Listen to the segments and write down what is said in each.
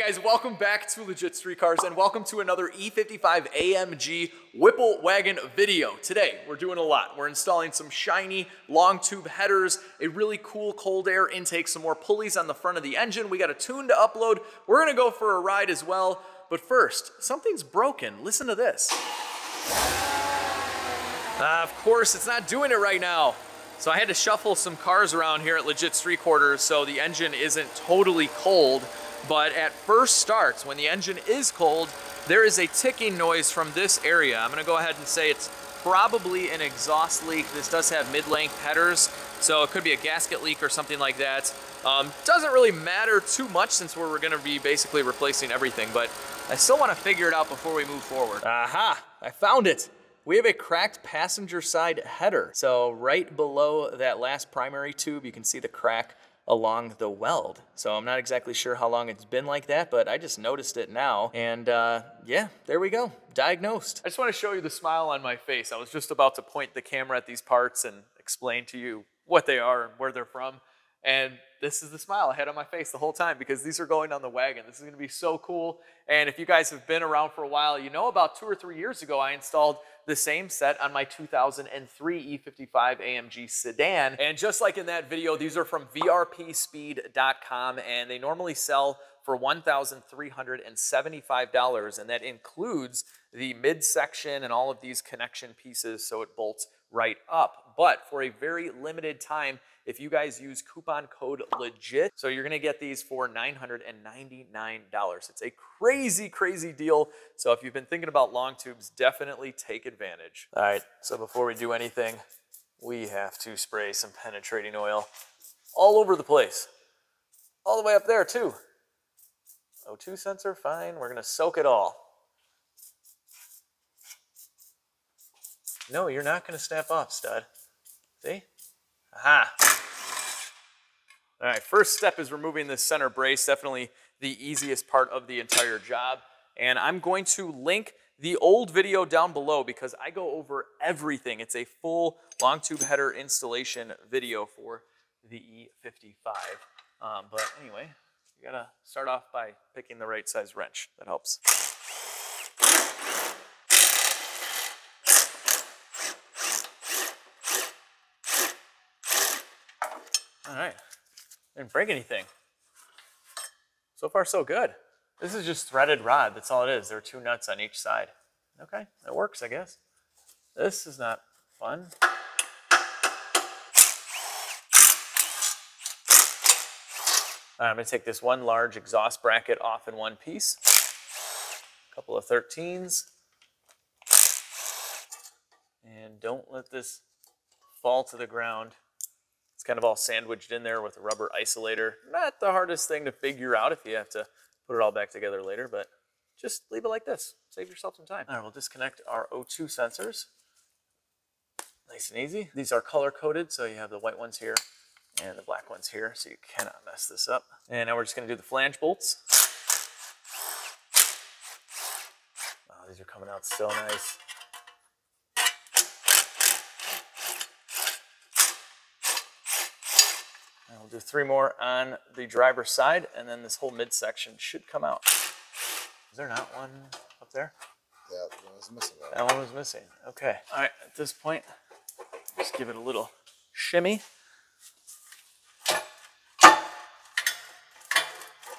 guys, welcome back to Legit Street Cars and welcome to another E55 AMG Whipple Wagon video. Today, we're doing a lot. We're installing some shiny long tube headers, a really cool cold air intake, some more pulleys on the front of the engine. We got a tune to upload. We're gonna go for a ride as well. But first, something's broken. Listen to this. Uh, of course, it's not doing it right now. So I had to shuffle some cars around here at Legit Street Quarters so the engine isn't totally cold. But at first starts, when the engine is cold, there is a ticking noise from this area. I'm gonna go ahead and say it's probably an exhaust leak. This does have mid-length headers, so it could be a gasket leak or something like that. Um, doesn't really matter too much since we're gonna be basically replacing everything, but I still wanna figure it out before we move forward. Aha, I found it. We have a cracked passenger side header. So right below that last primary tube, you can see the crack along the weld. So I'm not exactly sure how long it's been like that, but I just noticed it now. And uh, yeah, there we go, diagnosed. I just wanna show you the smile on my face. I was just about to point the camera at these parts and explain to you what they are and where they're from. And this is the smile I had on my face the whole time because these are going on the wagon. This is gonna be so cool. And if you guys have been around for a while, you know about two or three years ago, I installed the same set on my 2003 E55 AMG sedan. And just like in that video, these are from VRPspeed.com and they normally sell for $1,375 and that includes the midsection and all of these connection pieces so it bolts right up. But for a very limited time, if you guys use coupon code LEGIT, so you're gonna get these for $999. It's a crazy, crazy deal. So if you've been thinking about long tubes, definitely take advantage. All right, so before we do anything, we have to spray some penetrating oil all over the place. All the way up there too. O2 sensor, fine. We're gonna soak it all. No, you're not gonna snap off, stud. See? Aha. All right, first step is removing this center brace, definitely the easiest part of the entire job. And I'm going to link the old video down below because I go over everything. It's a full long tube header installation video for the E55. Um, but anyway, you gotta start off by picking the right size wrench. That helps. All right, didn't break anything. So far, so good. This is just threaded rod, that's all it is. There are two nuts on each side. Okay, that works, I guess. This is not fun. I'm gonna take this one large exhaust bracket off in one piece. A couple of 13s. And don't let this fall to the ground. It's kind of all sandwiched in there with a rubber isolator. Not the hardest thing to figure out if you have to put it all back together later, but just leave it like this. Save yourself some time. All right, we'll disconnect our O2 sensors. Nice and easy. These are color coded, so you have the white ones here and the black ones here, so you cannot mess this up. And now we're just gonna do the flange bolts. Oh, these are coming out so nice. We'll do three more on the driver's side, and then this whole midsection should come out. Is there not one up there? Yeah, one was missing. That. That one was missing. Okay. All right, at this point, just give it a little shimmy.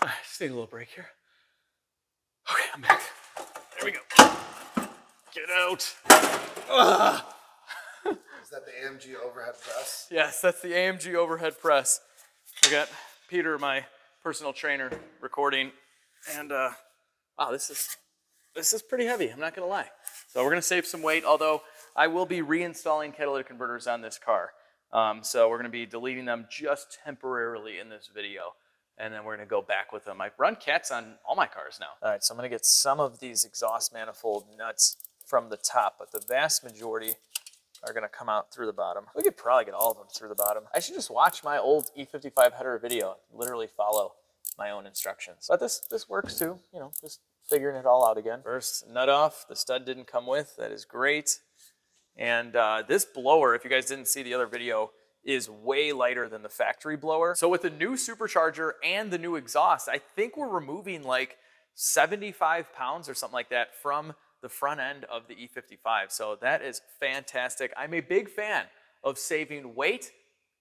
Right, just take a little break here. Okay, I'm back. There we go. Get out. Ugh. Is that the AMG overhead press? Yes, that's the AMG overhead press. I got Peter, my personal trainer, recording, and uh, wow, this is this is pretty heavy. I'm not gonna lie. So we're gonna save some weight. Although I will be reinstalling catalytic converters on this car, um, so we're gonna be deleting them just temporarily in this video, and then we're gonna go back with them. I run cats on all my cars now. All right, so I'm gonna get some of these exhaust manifold nuts from the top, but the vast majority are gonna come out through the bottom. We could probably get all of them through the bottom. I should just watch my old E55 header video, literally follow my own instructions. But this, this works too, you know, just figuring it all out again. First nut off, the stud didn't come with, that is great. And uh, this blower, if you guys didn't see the other video, is way lighter than the factory blower. So with the new supercharger and the new exhaust, I think we're removing like 75 pounds or something like that from the front end of the E55. So that is fantastic. I'm a big fan of saving weight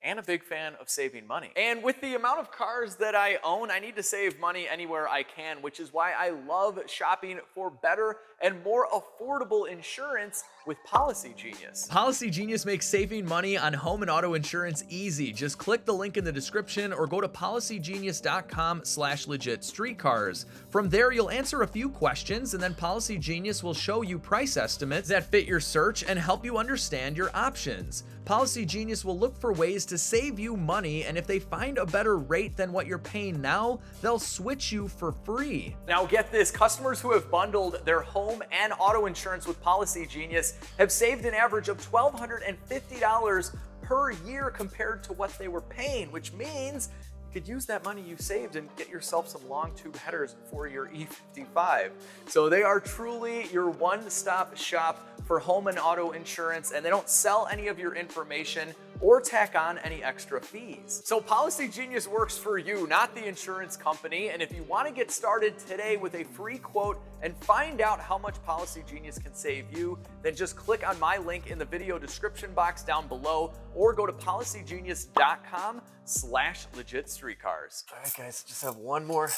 and a big fan of saving money. And with the amount of cars that I own, I need to save money anywhere I can, which is why I love shopping for better and more affordable insurance with Policy Genius. Policy Genius makes saving money on home and auto insurance easy. Just click the link in the description or go to policygenius.com slash legit streetcars. From there, you'll answer a few questions and then Policy Genius will show you price estimates that fit your search and help you understand your options. Policy Genius will look for ways to save you money, and if they find a better rate than what you're paying now, they'll switch you for free. Now, get this customers who have bundled their home and auto insurance with Policy Genius have saved an average of $1,250 per year compared to what they were paying, which means you could use that money you saved and get yourself some long tube headers for your E55. So they are truly your one-stop shop for home and auto insurance, and they don't sell any of your information or tack on any extra fees. So Policy Genius works for you, not the insurance company. And if you want to get started today with a free quote and find out how much Policy Genius can save you, then just click on my link in the video description box down below or go to policygenius.com slash legit streetcars. All right, guys, just have one more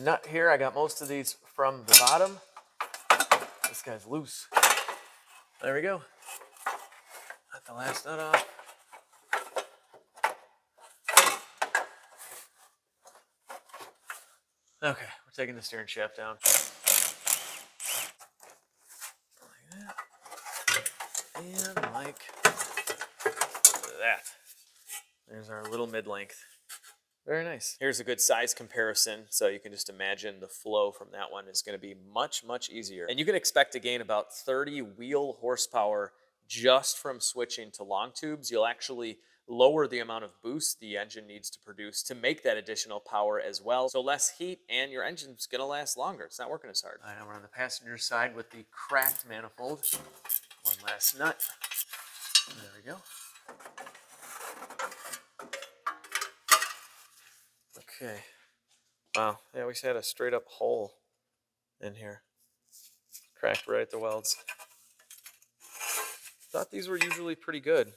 nut here. I got most of these from the bottom. This guy's loose. There we go. Got the last nut off. Okay, we're taking the steering shaft down. Like that. And like that. There's our little mid-length. Very nice. Here's a good size comparison, so you can just imagine the flow from that one is going to be much, much easier. And you can expect to gain about 30 wheel horsepower just from switching to long tubes. You'll actually lower the amount of boost the engine needs to produce to make that additional power as well. So less heat and your engine's gonna last longer. It's not working as hard. All right, now we're on the passenger side with the cracked manifold. One last nut. There we go. Okay. Wow, yeah, we had a straight up hole in here. Cracked right at the welds. Thought these were usually pretty good.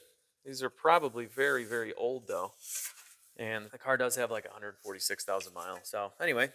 These are probably very, very old though. And the car does have like 146,000 miles. So anyway,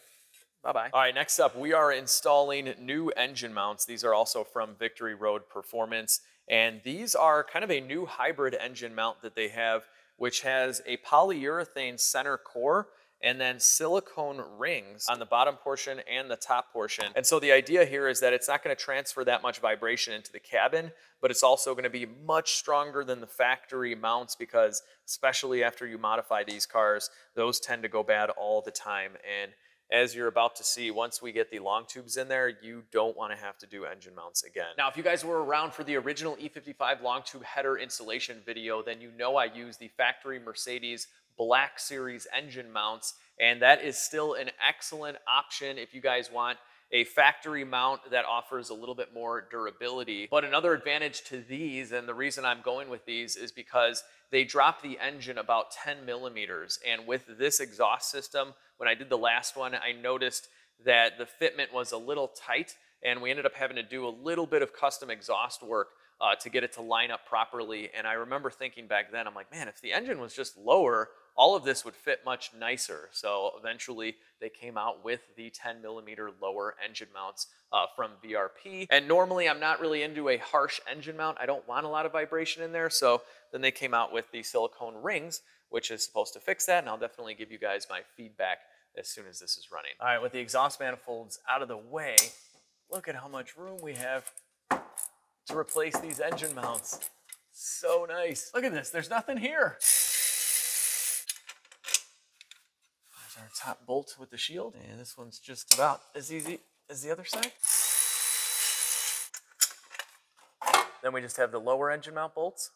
bye-bye. All right, next up, we are installing new engine mounts. These are also from Victory Road Performance. And these are kind of a new hybrid engine mount that they have, which has a polyurethane center core and then silicone rings on the bottom portion and the top portion. And so the idea here is that it's not gonna transfer that much vibration into the cabin, but it's also gonna be much stronger than the factory mounts because especially after you modify these cars, those tend to go bad all the time. And as you're about to see, once we get the long tubes in there, you don't want to have to do engine mounts again. Now, if you guys were around for the original E55 long tube header installation video, then you know I use the factory Mercedes Black Series engine mounts, and that is still an excellent option if you guys want a factory mount that offers a little bit more durability. But another advantage to these, and the reason I'm going with these, is because they drop the engine about 10 millimeters. And with this exhaust system, when I did the last one, I noticed that the fitment was a little tight, and we ended up having to do a little bit of custom exhaust work uh, to get it to line up properly. And I remember thinking back then, I'm like, man, if the engine was just lower, all of this would fit much nicer. So eventually they came out with the 10 millimeter lower engine mounts uh, from VRP. And normally I'm not really into a harsh engine mount. I don't want a lot of vibration in there. So then they came out with the silicone rings, which is supposed to fix that. And I'll definitely give you guys my feedback as soon as this is running. All right, with the exhaust manifolds out of the way, look at how much room we have to replace these engine mounts. So nice. Look at this, there's nothing here. There's our top bolt with the shield. And this one's just about as easy as the other side. Then we just have the lower engine mount bolts.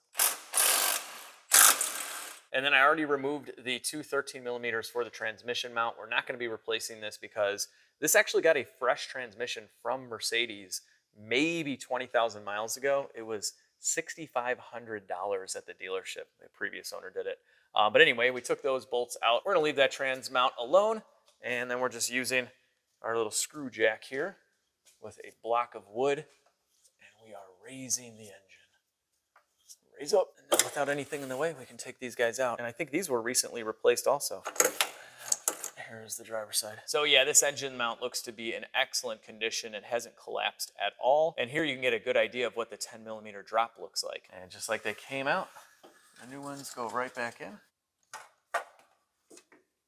And then I already removed the two 13 millimeters for the transmission mount. We're not gonna be replacing this because this actually got a fresh transmission from Mercedes maybe 20,000 miles ago. It was $6,500 at the dealership. The previous owner did it. Uh, but anyway, we took those bolts out. We're gonna leave that trans mount alone, and then we're just using our little screw jack here with a block of wood, and we are raising the engine. Raise up, without anything in the way, we can take these guys out. And I think these were recently replaced also. Here's the driver's side. So yeah, this engine mount looks to be in excellent condition. It hasn't collapsed at all. And here you can get a good idea of what the 10 millimeter drop looks like. And just like they came out, the new ones go right back in.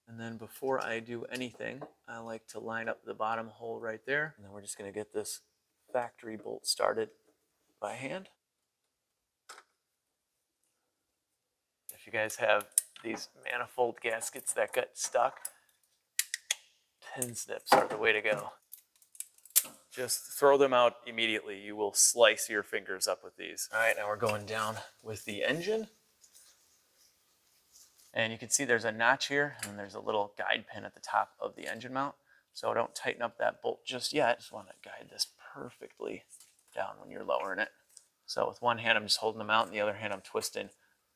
And then before I do anything, I like to line up the bottom hole right there. And then we're just gonna get this factory bolt started by hand. If you guys have these manifold gaskets that got stuck, tin snips are the way to go. Just throw them out immediately. You will slice your fingers up with these. All right, now we're going down with the engine. And you can see there's a notch here and there's a little guide pin at the top of the engine mount. So don't tighten up that bolt just yet. Just want to guide this perfectly down when you're lowering it. So with one hand, I'm just holding them out and the other hand, I'm twisting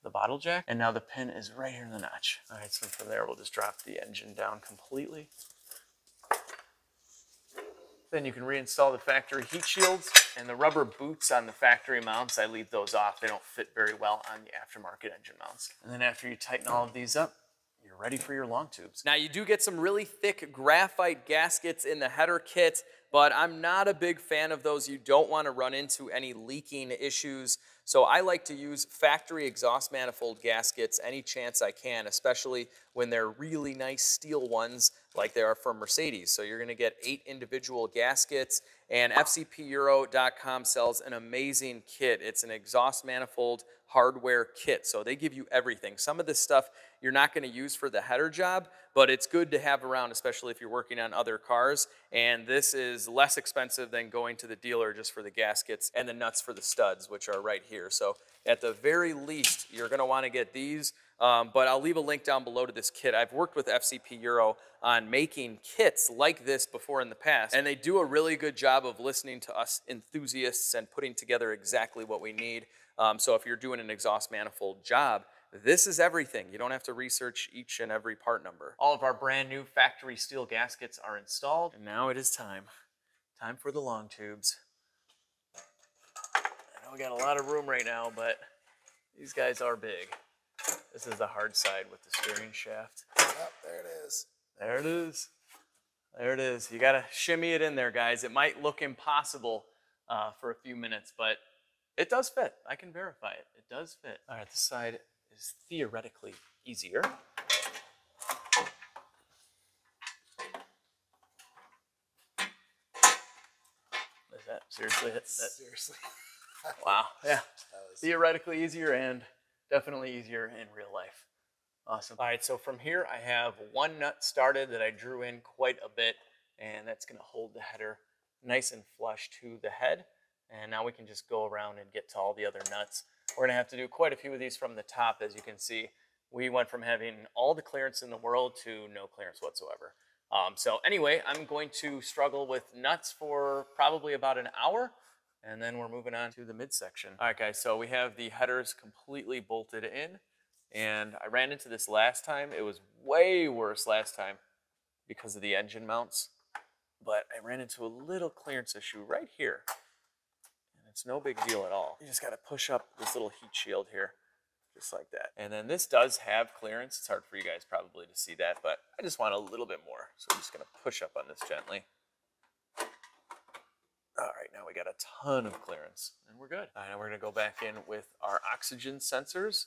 the bottle jack. And now the pin is right here in the notch. All right, so from there, we'll just drop the engine down completely. Then you can reinstall the factory heat shields and the rubber boots on the factory mounts. I leave those off. They don't fit very well on the aftermarket engine mounts. And then after you tighten all of these up, you're ready for your long tubes. Now you do get some really thick graphite gaskets in the header kit, but I'm not a big fan of those. You don't want to run into any leaking issues. So I like to use factory exhaust manifold gaskets any chance I can, especially when they're really nice steel ones like they are from Mercedes. So you're gonna get eight individual gaskets and FCPEuro.com sells an amazing kit. It's an exhaust manifold hardware kit. So they give you everything. Some of this stuff you're not going to use for the header job, but it's good to have around, especially if you're working on other cars. And this is less expensive than going to the dealer just for the gaskets and the nuts for the studs, which are right here. So at the very least, you're going to want to get these. Um, but I'll leave a link down below to this kit. I've worked with FCP Euro on making kits like this before in the past, and they do a really good job of listening to us enthusiasts and putting together exactly what we need. Um, so if you're doing an exhaust manifold job, this is everything. You don't have to research each and every part number. All of our brand new factory steel gaskets are installed, and now it is time. Time for the long tubes. I know we got a lot of room right now, but these guys are big. This is the hard side with the steering shaft. Yep, there it is. There it is. There it is. You gotta shimmy it in there, guys. It might look impossible uh, for a few minutes, but it does fit. I can verify it. It does fit. All right, this side is theoretically easier. Is that seriously it? That, Seriously. wow. Yeah. That was- Theoretically easier and definitely easier in real life. Awesome. All right, so from here I have one nut started that I drew in quite a bit, and that's gonna hold the header nice and flush to the head. And now we can just go around and get to all the other nuts. We're gonna have to do quite a few of these from the top, as you can see. We went from having all the clearance in the world to no clearance whatsoever. Um, so anyway, I'm going to struggle with nuts for probably about an hour, and then we're moving on to the midsection. All right, guys, so we have the headers completely bolted in, and I ran into this last time. It was way worse last time because of the engine mounts, but I ran into a little clearance issue right here. It's no big deal at all. You just got to push up this little heat shield here, just like that. And then this does have clearance. It's hard for you guys probably to see that, but I just want a little bit more. So I'm just going to push up on this gently. All right, now we got a ton of clearance and we're good. All right, now we're gonna go back in with our oxygen sensors.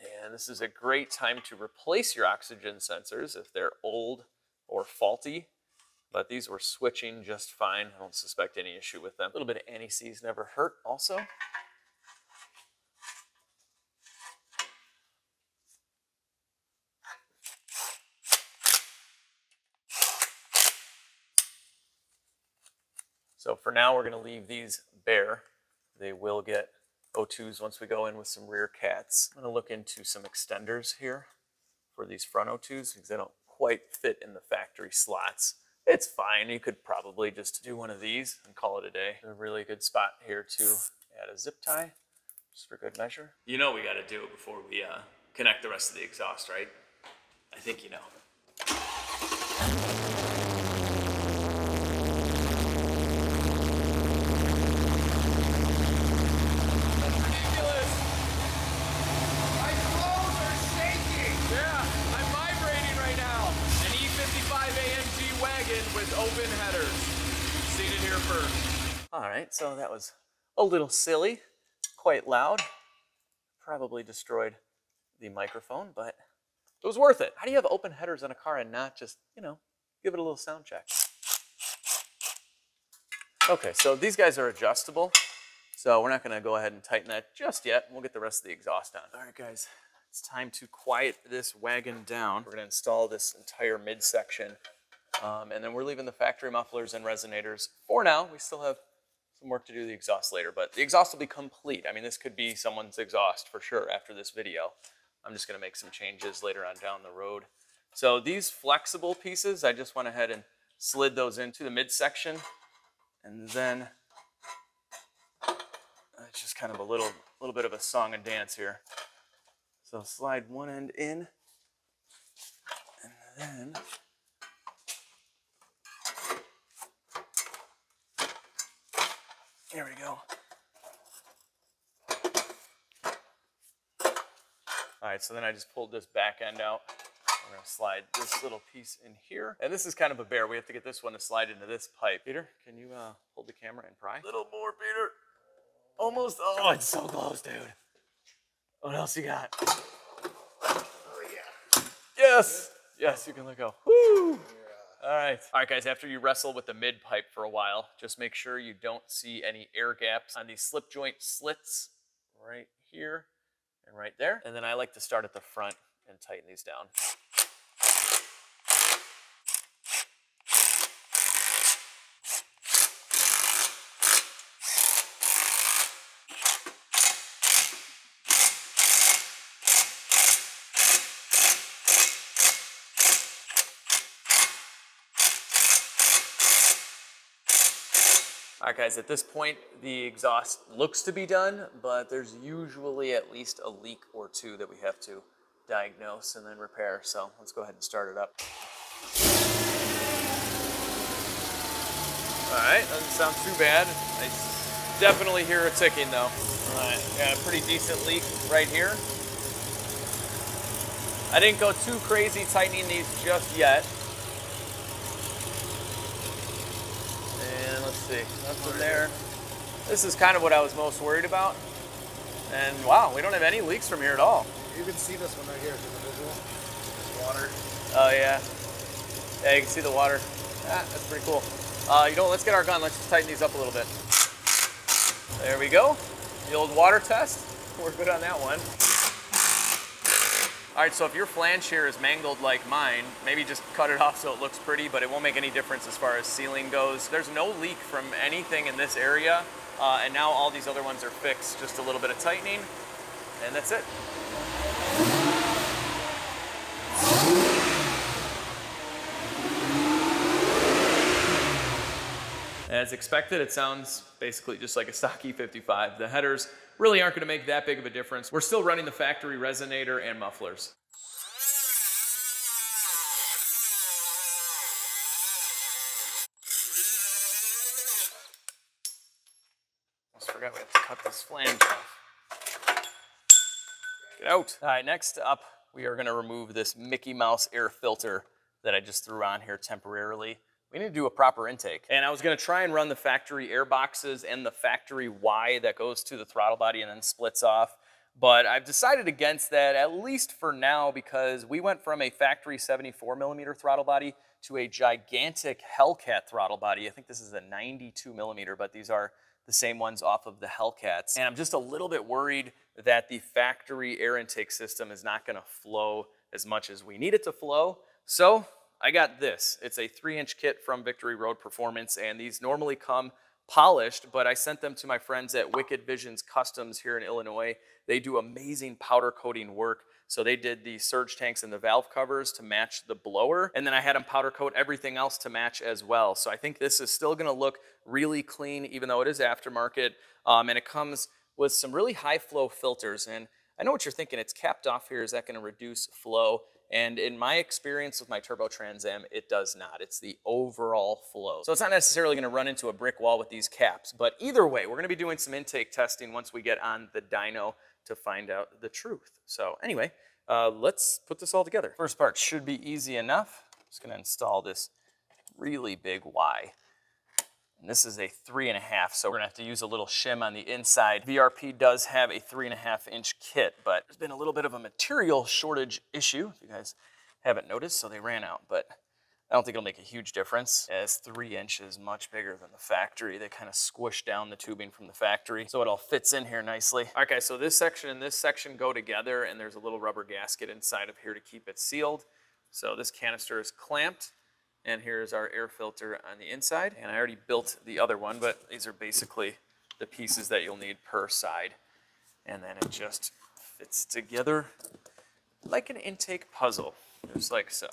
And this is a great time to replace your oxygen sensors if they're old or faulty. But these were switching just fine. I don't suspect any issue with them. A little bit of anti-seize never hurt also. So for now, we're going to leave these bare. They will get O2s once we go in with some rear cats. I'm to look into some extenders here for these front O2s because they don't quite fit in the factory slots. It's fine. You could probably just do one of these and call it a day. A really good spot here to add a zip tie, just for good measure. You know we got to do it before we uh, connect the rest of the exhaust, right? I think you know. With open headers. Seen it here first. All right, so that was a little silly, quite loud. Probably destroyed the microphone, but it was worth it. How do you have open headers on a car and not just, you know, give it a little sound check? Okay, so these guys are adjustable. So we're not gonna go ahead and tighten that just yet. We'll get the rest of the exhaust on. All right, guys, it's time to quiet this wagon down. We're gonna install this entire midsection. Um, and then we're leaving the factory mufflers and resonators for now. We still have some work to do the exhaust later, but the exhaust will be complete. I mean, this could be someone's exhaust for sure after this video. I'm just gonna make some changes later on down the road. So these flexible pieces, I just went ahead and slid those into the midsection. And then it's just kind of a little, little bit of a song and dance here. So slide one end in, and then There we go. All right, so then I just pulled this back end out. We're gonna slide this little piece in here. And this is kind of a bear. We have to get this one to slide into this pipe. Peter, can you uh, hold the camera and pry? A little more, Peter. Almost. Oh, it's so close, dude. What else you got? Oh, yeah. Yes. Yes, you can let go. Woo. All right. All right, guys, after you wrestle with the mid pipe for a while, just make sure you don't see any air gaps on these slip joint slits right here and right there. And then I like to start at the front and tighten these down. All right, guys, at this point, the exhaust looks to be done, but there's usually at least a leak or two that we have to diagnose and then repair. So let's go ahead and start it up. All right, doesn't sound too bad. I definitely hear a ticking though. All right, got a pretty decent leak right here. I didn't go too crazy tightening these just yet. And let's see, nothing there. This is kind of what I was most worried about. And wow, we don't have any leaks from here at all. You can see this one right here. A visual. Water. Oh yeah. Yeah, you can see the water. Ah, that's pretty cool. Uh, you know, let's get our gun. Let's just tighten these up a little bit. There we go. The old water test. We're good on that one. All right, so if your flange here is mangled like mine, maybe just cut it off so it looks pretty, but it won't make any difference as far as sealing goes. There's no leak from anything in this area, uh, and now all these other ones are fixed. Just a little bit of tightening, and that's it. As expected, it sounds basically just like a stock E55. The headers really aren't going to make that big of a difference. We're still running the factory resonator and mufflers. Almost forgot we have to cut this flange off. Get out. All right, next up, we are going to remove this Mickey Mouse air filter that I just threw on here temporarily. We need to do a proper intake. And I was gonna try and run the factory air boxes and the factory Y that goes to the throttle body and then splits off. But I've decided against that, at least for now, because we went from a factory 74 millimeter throttle body to a gigantic Hellcat throttle body. I think this is a 92 millimeter, but these are the same ones off of the Hellcats. And I'm just a little bit worried that the factory air intake system is not gonna flow as much as we need it to flow. So I got this. It's a three inch kit from Victory Road Performance, and these normally come polished, but I sent them to my friends at Wicked Visionz Customs here in Illinois. They do amazing powder coating work. So they did the surge tanks and the valve covers to match the blower. And then I had them powder coat everything else to match as well. So I think this is still gonna look really clean, even though it is aftermarket. Um, and it comes with some really high flow filters. And I know what you're thinking, it's capped off here. Is that gonna reduce flow? And in my experience with my Turbo Trans Am, it does not. It's the overall flow. So it's not necessarily gonna run into a brick wall with these caps, but either way, we're gonna be doing some intake testing once we get on the dyno to find out the truth. So anyway, uh, let's put this all together. First part should be easy enough. Just gonna install this really big Y. And this is a three and a half, so we're gonna have to use a little shim on the inside. VRP does have a three and a half inch kit, but there's been a little bit of a material shortage issue, if you guys haven't noticed, so they ran out, but I don't think it'll make a huge difference as three inches much bigger than the factory. They kind of squish down the tubing from the factory so it all fits in here nicely. Okay, so this section and this section go together and there's a little rubber gasket inside of here to keep it sealed. So this canister is clamped and here's our air filter on the inside. And I already built the other one, but these are basically the pieces that you'll need per side. And then it just fits together like an intake puzzle, just like so.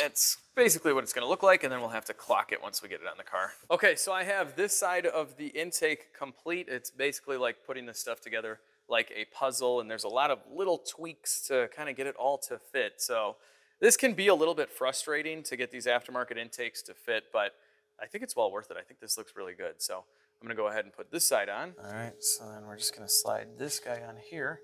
It's basically what it's gonna look like and then we'll have to clock it once we get it on the car. Okay, so I have this side of the intake complete. It's basically like putting this stuff together like a puzzle and there's a lot of little tweaks to kind of get it all to fit. So this can be a little bit frustrating to get these aftermarket intakes to fit, but I think it's well worth it. I think this looks really good. So I'm gonna go ahead and put this side on. All right, so then we're just gonna slide this guy on here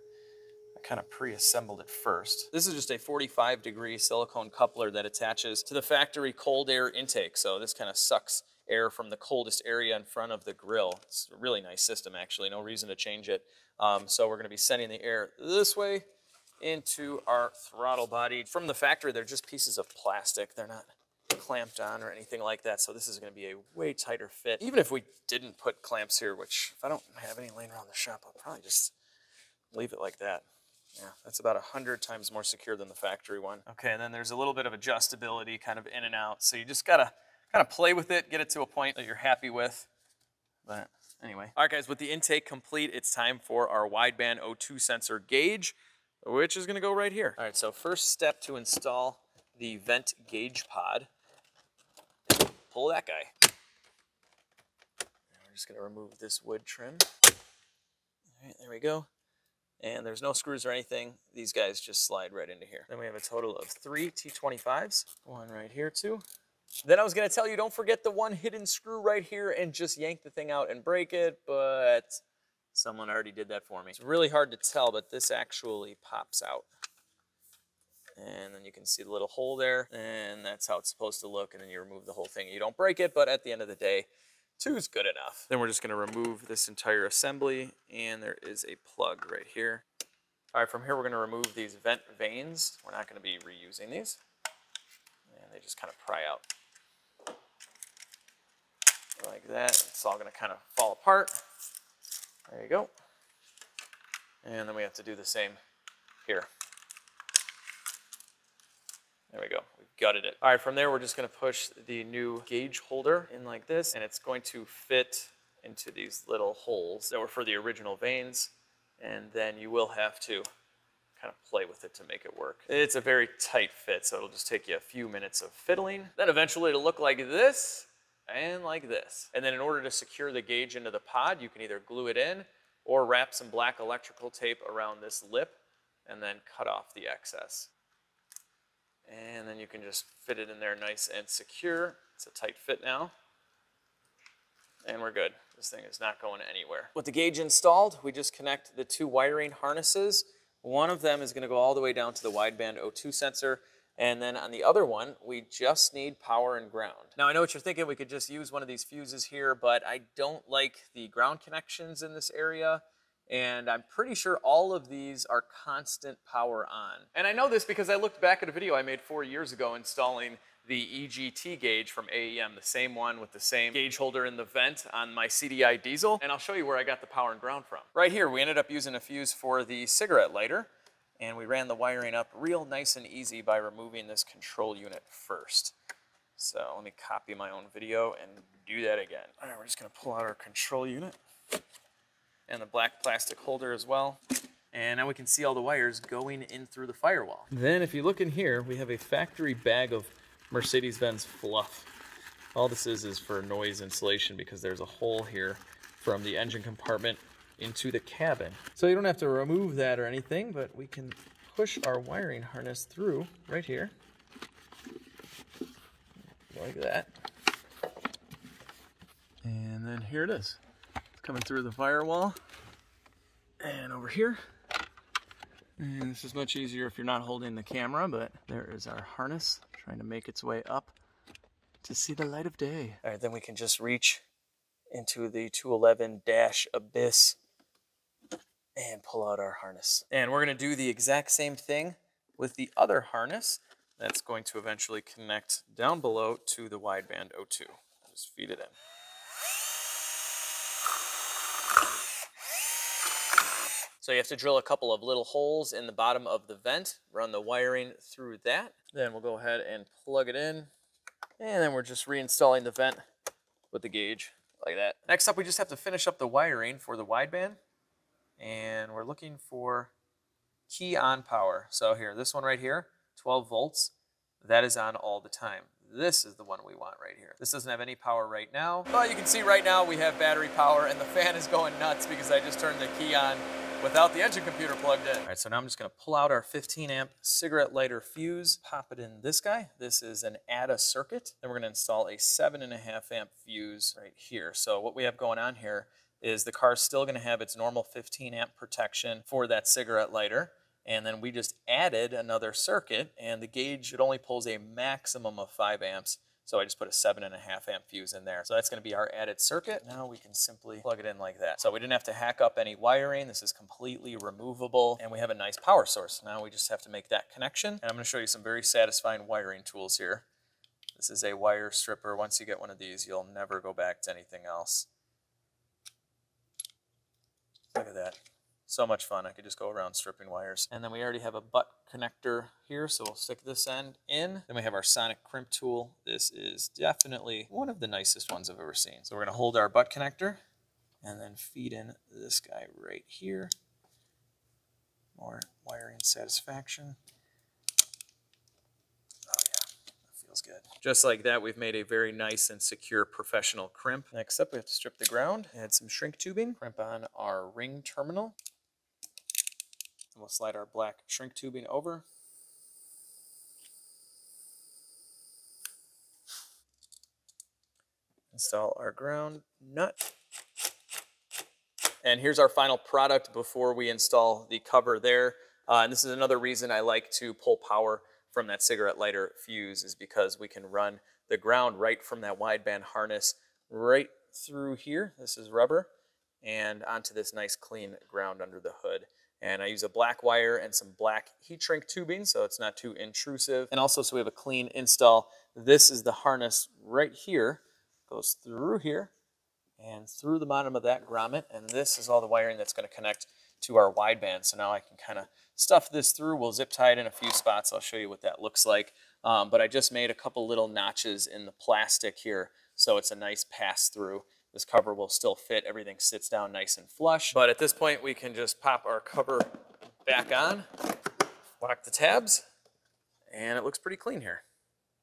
I kind of pre-assembled it first. This is just a 45 degree silicone coupler that attaches to the factory cold air intake. So this kind of sucks air from the coldest area in front of the grill. It's a really nice system actually, no reason to change it. Um, so we're gonna be sending the air this way into our throttle body. From the factory, they're just pieces of plastic. They're not clamped on or anything like that. So this is gonna be a way tighter fit. Even if we didn't put clamps here, which if I don't have any laying around the shop, I'll probably just leave it like that. Yeah, that's about 100 times more secure than the factory one. Okay, and then there's a little bit of adjustability kind of in and out. So you just gotta kind of play with it, get it to a point that you're happy with. But anyway. All right, guys, with the intake complete, it's time for our wideband O2 sensor gauge, which is gonna go right here. All right, so first step to install the vent gauge pod. Pull that guy. And we're just gonna remove this wood trim. All right, there we go and there's no screws or anything. These guys just slide right into here. Then we have a total of three T25s, one right here too. Then I was gonna tell you, don't forget the one hidden screw right here and just yank the thing out and break it, but someone already did that for me. It's really hard to tell, but this actually pops out. And then you can see the little hole there, and that's how it's supposed to look, and then you remove the whole thing. You don't break it, but at the end of the day, Two is good enough. Then we're just gonna remove this entire assembly and there is a plug right here. All right, from here we're gonna remove these vent vanes. We're not gonna be reusing these. They just kind of pry out. Like that, it's all gonna kind of fall apart. There you go. And then we have to do the same here. There we go We gutted it. All right, from there, we're just gonna push the new gauge holder in like this, and it's going to fit into these little holes that were for the original vanes. and then you will have to kind of play with it to make it work. It's a very tight fit, so it'll just take you a few minutes of fiddling. Then eventually it'll look like this and like this. And then in order to secure the gauge into the pod, you can either glue it in or wrap some black electrical tape around this lip and then cut off the excess. And then you can just fit it in there nice and secure. It's a tight fit now. And we're good. This thing is not going anywhere. With the gauge installed, we just connect the two wiring harnesses. One of them is going to go all the way down to the wideband O2 sensor. And then on the other one, we just need power and ground. Now I know what you're thinking, we could just use one of these fuses here, but I don't like the ground connections in this area and I'm pretty sure all of these are constant power on. And I know this because I looked back at a video I made four years ago installing the EGT gauge from AEM, the same one with the same gauge holder in the vent on my CDI diesel, and I'll show you where I got the power and ground from. Right here, we ended up using a fuse for the cigarette lighter, and we ran the wiring up real nice and easy by removing this control unit first. So let me copy my own video and do that again. All right, we're just gonna pull out our control unit. and the black plastic holder as well. And now we can see all the wires going in through the firewall. Then if you look in here, we have a factory bag of Mercedes-Benz fluff. All this is is for noise insulation because there's a hole here from the engine compartment into the cabin. So you don't have to remove that or anything, but we can push our wiring harness through right here. Like that. And then here it is. It's coming through the firewall. And over here. And this is much easier if you're not holding the camera, but there is our harness trying to make its way up to see the light of day. All right, then we can just reach into the 211 dash abyss and pull out our harness. And we're gonna do the exact same thing with the other harness that's going to eventually connect down below to the wideband O2. Just feed it in. So you have to drill a couple of little holes in the bottom of the vent, run the wiring through that. Then we'll go ahead and plug it in. And then we're just reinstalling the vent with the gauge like that. Next up, we just have to finish up the wiring for the wideband. And we're looking for key on power. So here, this one right here, 12 volts, that is on all the time. This is the one we want right here. This doesn't have any power right now, but you can see right now we have battery power and the fan is going nuts because I just turned the key on without the engine computer plugged in. All right, so now I'm just gonna pull out our 15 amp cigarette lighter fuse, pop it in this guy. This is an add-a-circuit. Then we're gonna install a seven and a half amp fuse right here. So what we have going on here is the car's still gonna have its normal 15 amp protection for that cigarette lighter. And then we just added another circuit and the gauge, it only pulls a maximum of five amps. So I just put a seven and a half amp fuse in there. So that's gonna be our added circuit. Now we can simply plug it in like that. So we didn't have to hack up any wiring. This is completely removable and we have a nice power source. Now we just have to make that connection. And I'm gonna show you some very satisfying wiring tools here. This is a wire stripper. Once you get one of these, you'll never go back to anything else. Look at that. So much fun. I could just go around stripping wires. And then we already have a butt connector here, so we'll stick this end in. Then we have our sonic crimp tool. This is definitely one of the nicest ones I've ever seen. So we're gonna hold our butt connector and then feed in this guy right here. More wiring satisfaction. Oh yeah, that feels good. Just like that, we've made a very nice and secure professional crimp. Next up, we have to strip the ground, add some shrink tubing, crimp on our ring terminal. And we'll slide our black shrink tubing over. Install our ground nut. And here's our final product before we install the cover there. Uh, and this is another reason I like to pull power from that cigarette lighter fuse is because we can run the ground right from that wideband harness right through here. This is rubber and onto this nice clean ground under the hood. And I use a black wire and some black heat shrink tubing so it's not too intrusive. And also so we have a clean install. This is the harness right here. Goes through here and through the bottom of that grommet. And this is all the wiring that's going to connect to our wideband. So now I can kind of stuff this through. We'll zip tie it in a few spots. I'll show you what that looks like. Um, but I just made a couple little notches in the plastic here so it's a nice pass through. This cover will still fit. Everything sits down nice and flush. But at this point, we can just pop our cover back on, lock the tabs, and it looks pretty clean here.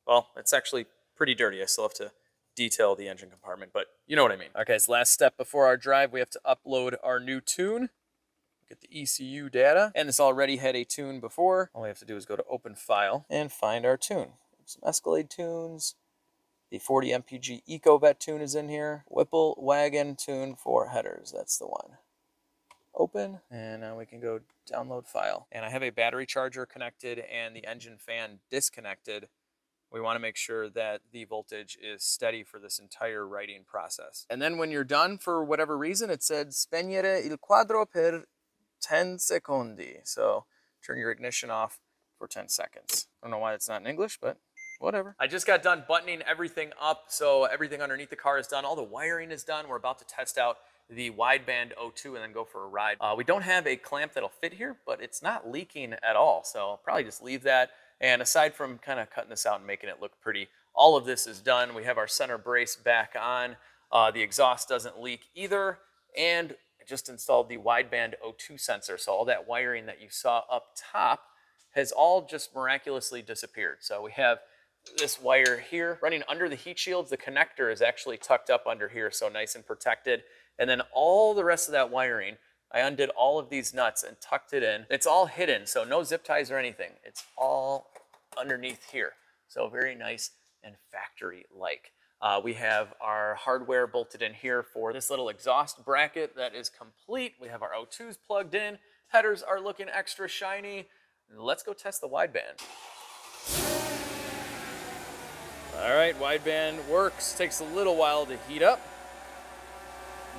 Well, it's actually pretty dirty. I still have to detail the engine compartment, but you know what I mean. Okay, so last step before our drive, we have to upload our new tune. Get the ECU data, and this already had a tune before. All we have to do is go to open file and find our tune. Some Escalade tunes, the 40 MPG EcoVet tune is in here. Whipple Wagon tune for headers. That's the one. Open, and now we can go download file. And I have a battery charger connected and the engine fan disconnected. We want to make sure that the voltage is steady for this entire writing process. And then when you're done, for whatever reason, it said spegnere il quadro per 10 secondi. So turn your ignition off for 10 seconds. I don't know why it's not in English, but whatever. I just got done buttoning everything up, so everything underneath the car is done. All the wiring is done. We're about to test out the wideband O2 and then go for a ride. Uh, we don't have a clamp that'll fit here, but it's not leaking at all, so I'll probably just leave that. And aside from kind of cutting this out and making it look pretty, all of this is done. We have our center brace back on. Uh, the exhaust doesn't leak either. and I just installed the wideband O2 sensor. So all that wiring that you saw up top has all just miraculously disappeared. So we have this wire here running under the heat shields. The connector is actually tucked up under here, so nice and protected. And then all the rest of that wiring, I undid all of these nuts and tucked it in. It's all hidden, so no zip ties or anything. It's all underneath here. So very nice and factory-like. Uh, we have our hardware bolted in here for this little exhaust bracket that is complete. We have our O2s plugged in. Headers are looking extra shiny. Let's go test the wideband. All right, wideband works. Takes a little while to heat up,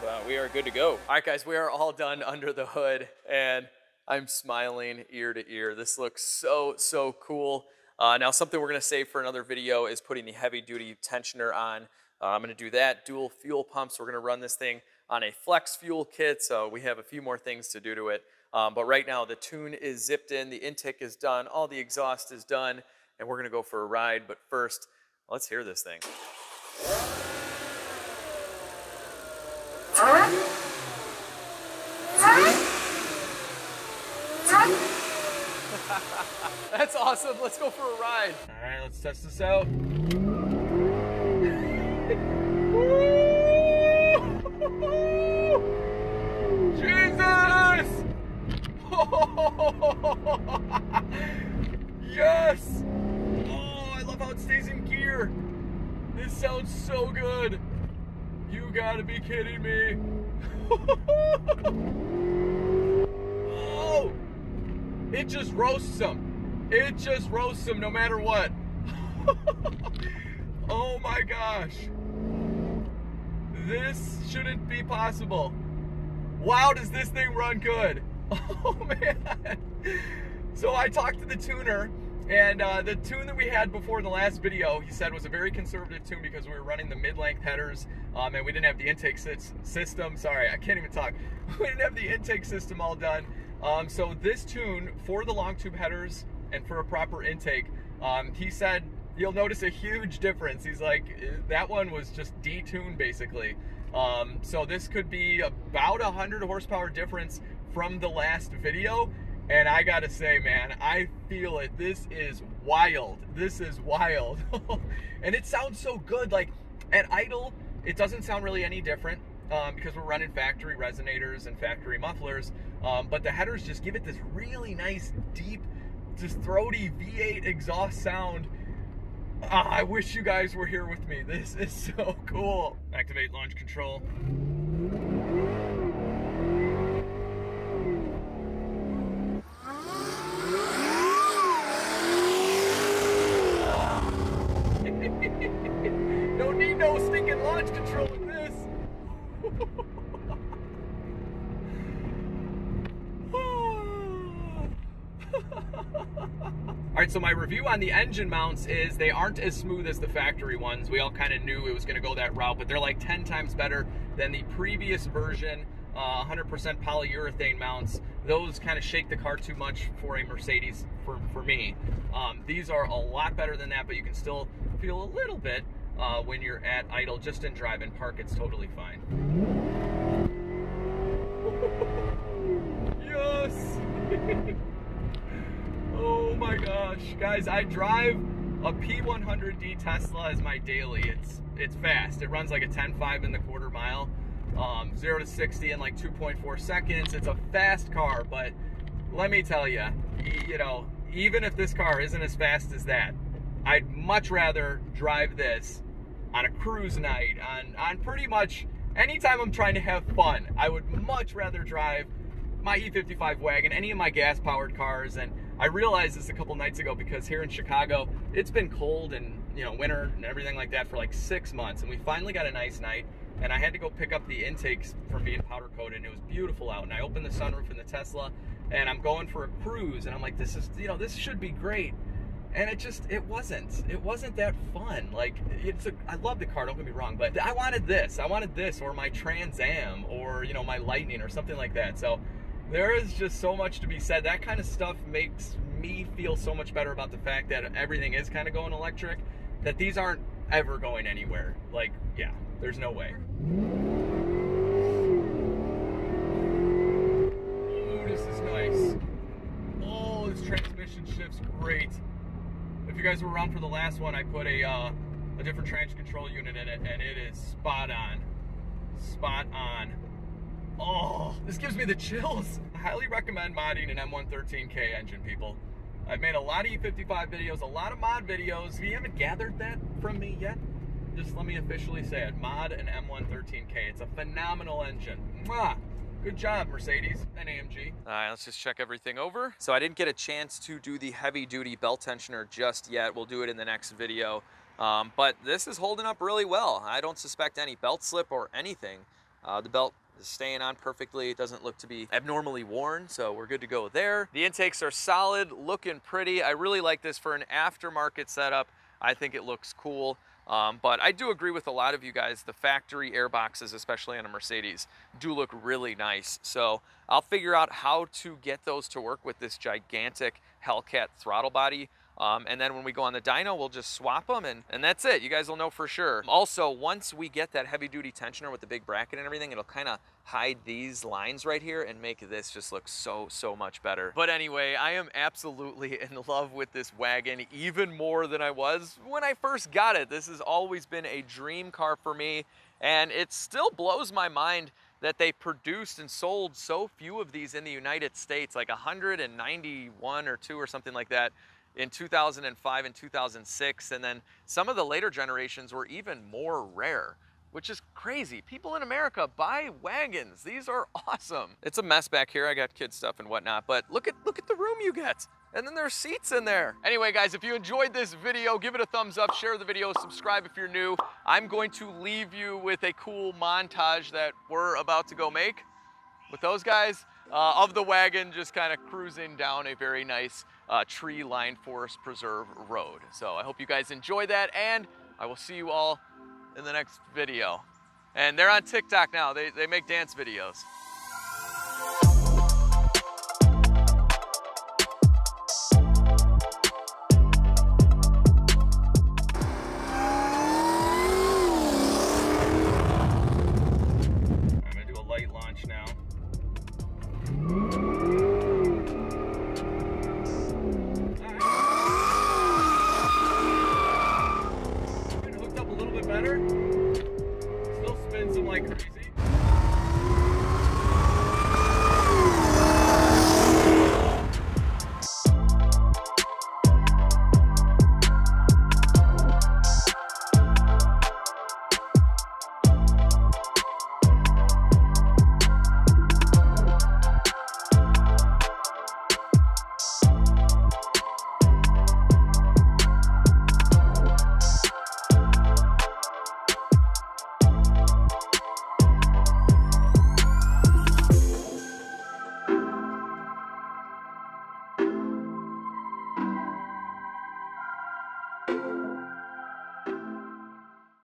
but we are good to go. All right, guys, we are all done under the hood, and I'm smiling ear to ear. This looks so, so cool. Uh, now, something we're gonna save for another video is putting the heavy duty tensioner on. Uh, I'm gonna do that, dual fuel pumps. We're gonna run this thing on a flex fuel kit, so we have a few more things to do to it. Um, but right now, the tune is zipped in, the intake is done, all the exhaust is done, and we're gonna go for a ride. But first, let's hear this thing. That's awesome. Let's go for a ride. All right, let's test this out. Jesus! yes! It stays in gear. This sounds so good. You gotta be kidding me. oh! It just roasts them. It just roasts them no matter what. oh my gosh. This shouldn't be possible. Wow, does this thing run good? Oh man. So I talked to the tuner and uh, the tune that we had before the last video, he said was a very conservative tune because we were running the mid-length headers um, and we didn't have the intake system. Sorry, I can't even talk. We didn't have the intake system all done. Um, so this tune for the long tube headers and for a proper intake, um, he said you'll notice a huge difference. He's like, that one was just detuned basically. Um, so this could be about a 100 horsepower difference from the last video. And I gotta say, man, I feel it. This is wild. This is wild. and it sounds so good. Like at idle, it doesn't sound really any different um, because we're running factory resonators and factory mufflers. Um, but the headers just give it this really nice, deep, just throaty V8 exhaust sound. Ah, I wish you guys were here with me. This is so cool. Activate launch control. No stinking launch control this. All right, so my review on the engine mounts is they aren't as smooth as the factory ones. We all kind of knew it was gonna go that route, but they're like 10 times better than the previous version, 100% uh, polyurethane mounts. Those kind of shake the car too much for a Mercedes, for, for me. Um, these are a lot better than that, but you can still feel a little bit uh, when you're at idle. Just in drive and park, it's totally fine. yes! Oh my gosh, guys! I drive a P100D Tesla as my daily. It's it's fast. It runs like a 10.5 in the quarter mile, um, zero to 60 in like 2.4 seconds. It's a fast car, but let me tell you, you know, even if this car isn't as fast as that, I'd much rather drive this on a cruise night, on on pretty much anytime I'm trying to have fun. I would much rather drive my E55 wagon, any of my gas powered cars, and I realized this a couple nights ago because here in Chicago, it's been cold and you know winter and everything like that for like six months, and we finally got a nice night. And I had to go pick up the intakes from being powder coated, and it was beautiful out. And I opened the sunroof in the Tesla, and I'm going for a cruise, and I'm like, this is you know this should be great and it just it wasn't it wasn't that fun. Like it's a i love the car don't get me wrong but i wanted this. I wanted this or my trans am or you know my lightning or something like that. So there is just so much to be said. That kind of stuff makes me feel so much better about the fact that everything is kind of going electric that these aren't ever going anywhere. Like yeah there's no way. This is nice. Oh this transmission shifts great. If you guys were around for the last one, I put a, uh, a different traction control unit in it, and it is spot on. Spot on. Oh, this gives me the chills. I highly recommend modding an M113K engine, people. I've made a lot of E55 videos, a lot of mod videos. If you haven't gathered that from me yet, just let me officially say it. Mod an M113K. It's a phenomenal engine. Mwah! Good job, Mercedes and AMG. All right, let's just check everything over. So I didn't get a chance to do the heavy duty belt tensioner just yet. We'll do it in the next video. Um, but this is holding up really well. I don't suspect any belt slip or anything. Uh, the belt is staying on perfectly. It doesn't look to be abnormally worn, so we're good to go there. The intakes are solid, looking pretty. I really like this for an aftermarket setup. I think it looks cool. Um, but I do agree with a lot of you guys, the factory air boxes, especially on a Mercedes, do look really nice. So I'll figure out how to get those to work with this gigantic Hellcat throttle body. Um, and then when we go on the dyno, we'll just swap them and, and that's it. You guys will know for sure. Also, once we get that heavy duty tensioner with the big bracket and everything, it'll kind of hide these lines right here and make this just look so, so much better. But anyway, I am absolutely in love with this wagon, even more than I was when I first got it. This has always been a dream car for me, and it still blows my mind that they produced and sold so few of these in the United States, like 191 or two or something like that in 2005 and 2006. And then some of the later generations were even more rare, which is crazy. People in America buy wagons. These are awesome. It's a mess back here. I got kid stuff and whatnot, but look at, look at the room you get. And then there's seats in there. Anyway, guys, if you enjoyed this video, give it a thumbs up, share the video, subscribe if you're new. I'm going to leave you with a cool montage that we're about to go make with those guys uh, of the wagon just kind of cruising down a very nice uh, Tree Line forest preserve road. So I hope you guys enjoy that, and I will see you all in the next video. And they're on TikTok now. They, they make dance videos.